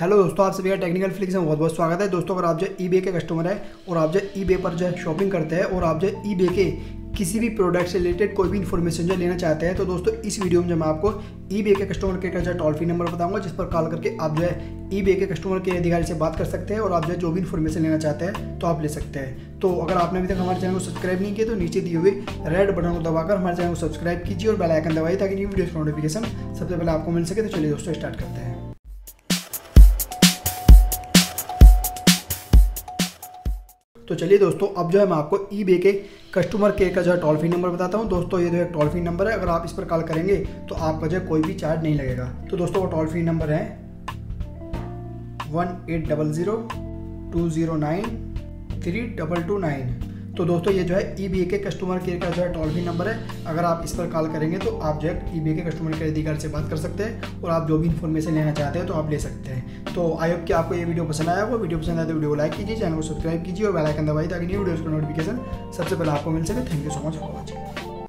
Hello दोस्तों, आप सभी का टेक्निकल फ्लिक्स में बहुत बहुत स्वागत है। दोस्तों, अगर आप जो ई के कस्टमर है और आप जो ई पर जो शॉपिंग करते हैं और आप जो ई के किसी भी प्रोडक्ट से रिलेटेड कोई भी इन्फॉर्मेशन जो लेना चाहते हैं तो दोस्तों, इस वीडियो में जो मैं आपको ई के कस्टमर केयर का जो टोल फ्री नंबर बताऊँगा, जिस पर कॉल करके आप जो है ई के कस्टमर केयर अधिकारी से बात कर सकते हैं और आप जो है जो भी इन्फॉर्मेशन लेना चाहते हैं तो आप ले सकते हैं। तो अगर आपने अभी तक हमारे चैनल को सब्सक्राइब नहीं किया तो नीचे दिए हुए रेड बटन को दबाकर हमारे चैनल को सब्सक्राइब कीजिए और बेल आइकन दबाइए, ताकि न्यू वीडियो का नोटिफिकेशन सबसे पहले आपको मिल सके। तो चलिए दोस्तों स्टार्ट करते हैं। तो चलिए दोस्तों, अब जो है मैं आपको ई के कस्टमर केयर का जो है टोल फ्री नंबर बताता हूँ। दोस्तों, ये जो है टोल फ्री नंबर है, अगर आप इस पर कॉल करेंगे तो आपका जो है कोई भी चार्ज नहीं लगेगा। तो दोस्तों, वो टोल फ्री नंबर है one eight double zero two zero nine three double two nine. तो दोस्तों, ये जो है ई बी ए के कस्टमर केयर का जो है टोल फ्री नंबर है। अगर आप इस पर कॉल करेंगे तो आप जो है ई बी ए के कस्टमर केयर अधिकारी से बात कर सकते हैं और आप जो भी इन्फॉर्मेशन लेना चाहते हैं तो आप ले सकते हैं। तो आई होप कि आपको ये वीडियो पसंद आया होगा। वीडियो पसंद आया तो वीडियो को लाइक कीजिए चैनल को सब्सक्राइब कीजिए और बेल आइकन दबाइए ताकि न्यू वीडियोस का नोटिफिकेशन सबसे पहले आपको मिल सके। Thank you so much for watching